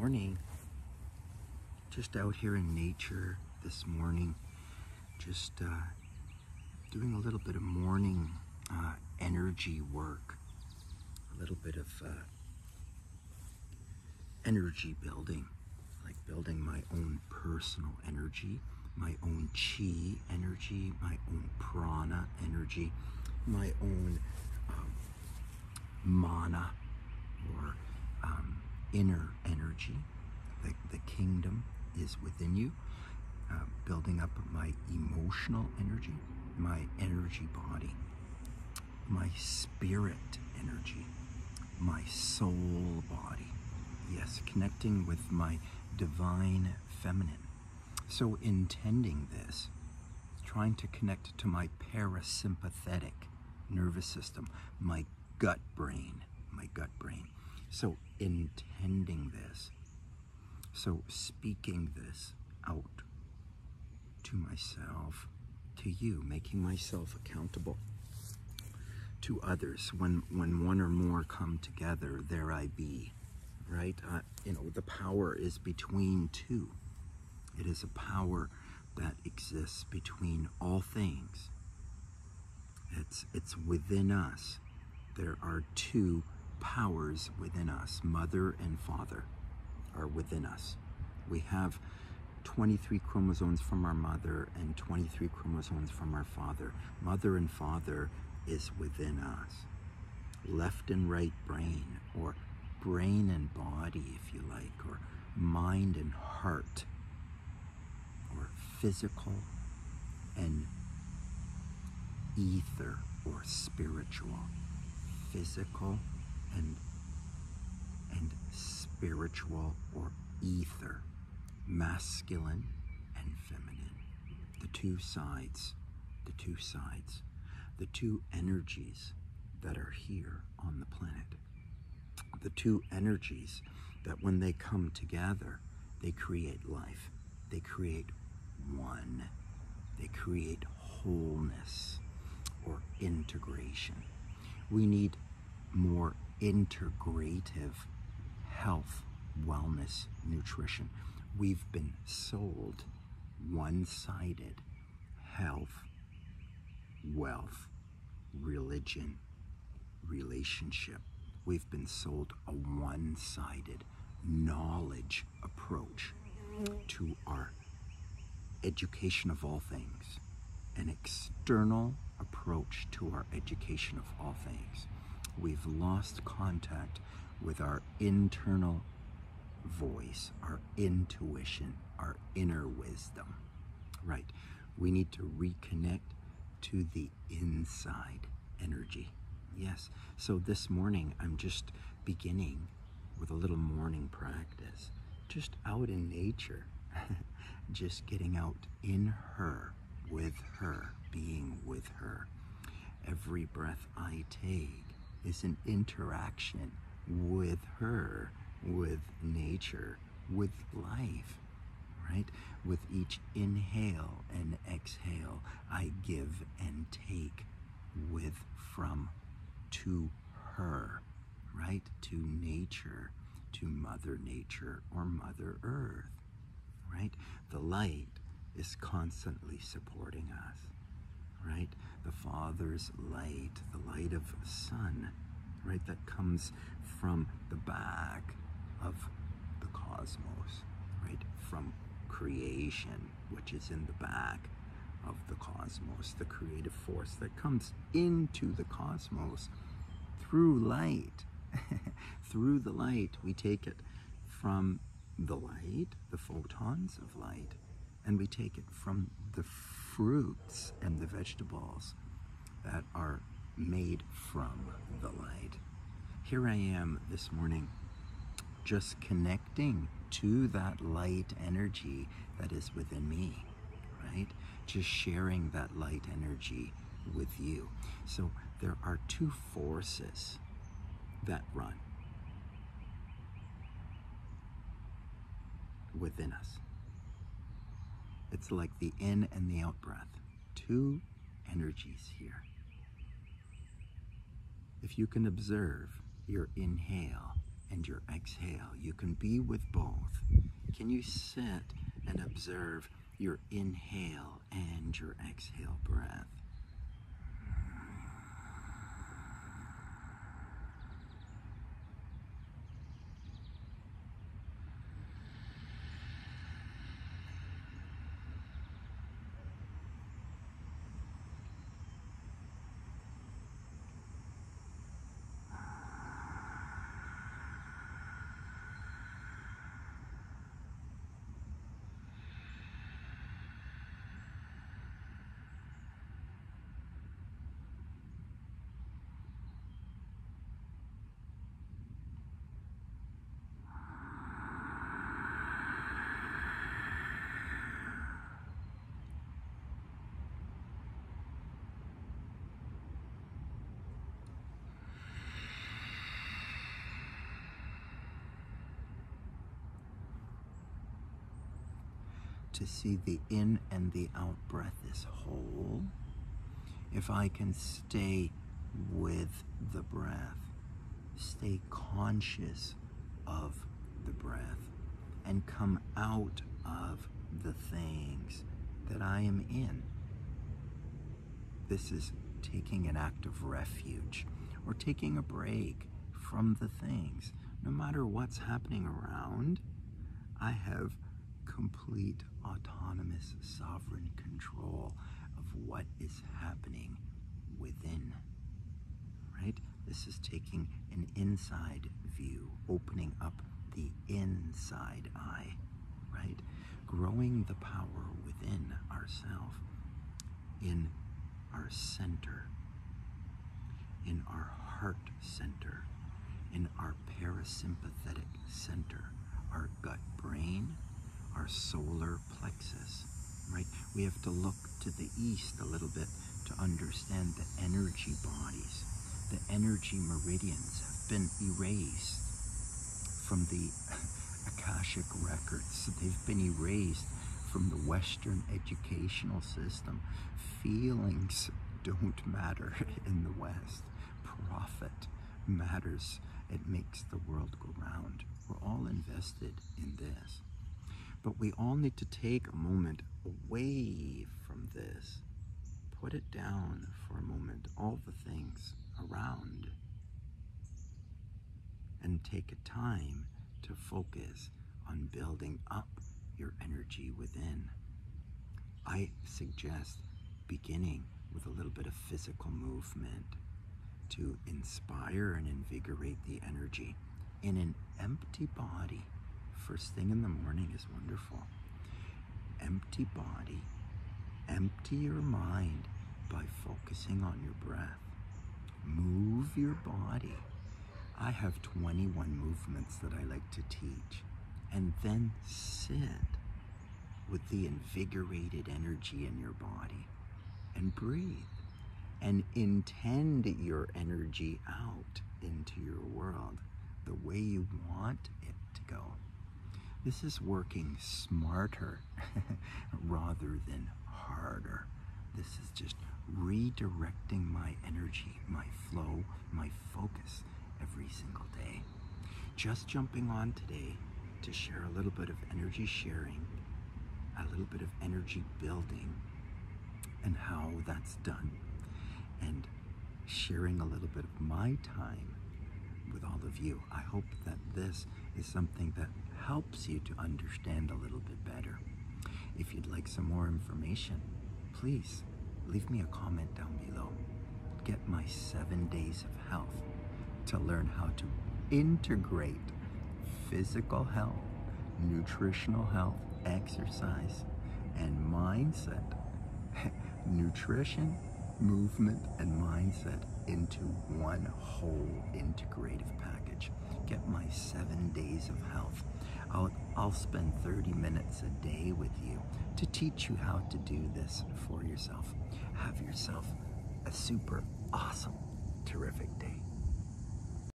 morning. Just out here in nature this morning, just uh, doing a little bit of morning uh, energy work, a little bit of uh, energy building, like building my own personal energy, my own chi energy, my own prana energy, my own um, mana or um, inner energy. The, the kingdom is within you. Uh, building up my emotional energy, my energy body, my spirit energy, my soul body. Yes, connecting with my divine feminine. So, intending this, trying to connect to my parasympathetic nervous system, my gut brain, my gut brain. So, intending this, so speaking this out to myself, to you, making myself accountable to others. When, when one or more come together, there I be, right? Uh, you know, the power is between two. It is a power that exists between all things. It's, it's within us. There are two powers within us. Mother and father are within us. We have 23 chromosomes from our mother and 23 chromosomes from our father. Mother and father is within us. Left and right brain, or brain and body, if you like, or mind and heart, or physical and ether, or spiritual. Physical and and spiritual or ether, masculine and feminine. The two sides, the two sides, the two energies that are here on the planet. The two energies that when they come together, they create life. They create one. They create wholeness or integration. We need more integrative health, wellness, nutrition. We've been sold one sided health, wealth, religion, relationship. We've been sold a one sided knowledge approach to our education of all things, an external approach to our education of all things we've lost contact with our internal voice, our intuition, our inner wisdom. Right? We need to reconnect to the inside energy. Yes. So this morning, I'm just beginning with a little morning practice, just out in nature, just getting out in her, with her, being with her. Every breath I take is an interaction with her, with nature, with life, right? With each inhale and exhale, I give and take with, from, to her, right? To nature, to Mother Nature or Mother Earth, right? The light is constantly supporting us right? The Father's light, the light of sun, right? That comes from the back of the cosmos, right? From creation, which is in the back of the cosmos, the creative force that comes into the cosmos through light. through the light, we take it from the light, the photons of light, and we take it from the fruits and the vegetables that are made from the light. Here I am this morning just connecting to that light energy that is within me, right? Just sharing that light energy with you. So there are two forces that run within us. It's like the in and the out breath. Two energies here. If you can observe your inhale and your exhale. You can be with both. Can you sit and observe your inhale and your exhale breath? To see the in and the out breath is whole, if I can stay with the breath, stay conscious of the breath, and come out of the things that I am in. This is taking an act of refuge or taking a break from the things. No matter what's happening around, I have complete autonomous sovereign control of what is happening within. Right? This is taking an inside view, opening up the inside eye, right? Growing the power within ourself, in our center, in our heart center, in our parasympathetic center, our gut brain, our solar plexus, right? We have to look to the east a little bit to understand the energy bodies. The energy meridians have been erased from the Akashic records. They've been erased from the Western educational system. Feelings don't matter in the West. Profit matters. It makes the world go round. We're all invested in this. But we all need to take a moment away from this. Put it down for a moment, all the things around, and take a time to focus on building up your energy within. I suggest beginning with a little bit of physical movement to inspire and invigorate the energy in an empty body first thing in the morning is wonderful. Empty body, empty your mind by focusing on your breath. Move your body. I have 21 movements that I like to teach. And then sit with the invigorated energy in your body and breathe and intend your energy out into your world the way you want it to go. This is working smarter rather than harder. This is just redirecting my energy, my flow, my focus every single day. Just jumping on today to share a little bit of energy sharing, a little bit of energy building, and how that's done, and sharing a little bit of my time with all of you. I hope that this is something that helps you to understand a little bit better. If you'd like some more information, please leave me a comment down below. Get my seven days of health to learn how to integrate physical health, nutritional health, exercise, and mindset. Nutrition, movement, and mindset into one whole integrative package. Get my seven days of health. I'll, I'll spend 30 minutes a day with you to teach you how to do this for yourself. Have yourself a super awesome, terrific